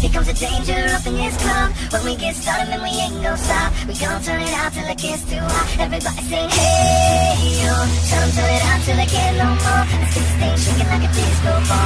Here comes the danger up in this club. When we get started, then we ain't gon' stop. We gon' turn it out till it gets too hot. Everybody sing, hey, yo. Tell 'em turn it out till they get no more. Let's get shaking like a disco ball.